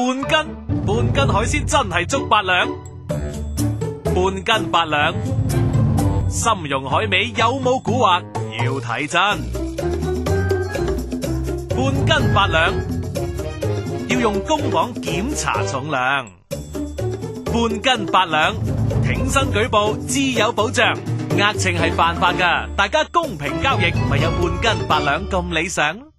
半斤，半斤海鲜真系足八两，半斤八两。深容海味有冇蛊惑？要睇真。半斤八两，要用公磅检查重量。半斤八两，挺身举报，自有保障。呃秤系犯法噶，大家公平交易，咪有半斤八两咁理想。